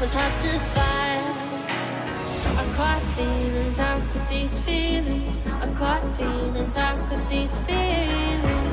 was hard to find. I caught feelings, I caught these feelings. I caught feelings, I caught these feelings.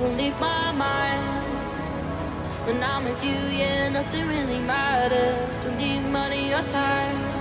won't leave my mind. When I'm with you, yeah, nothing really matters. Don't need money or time.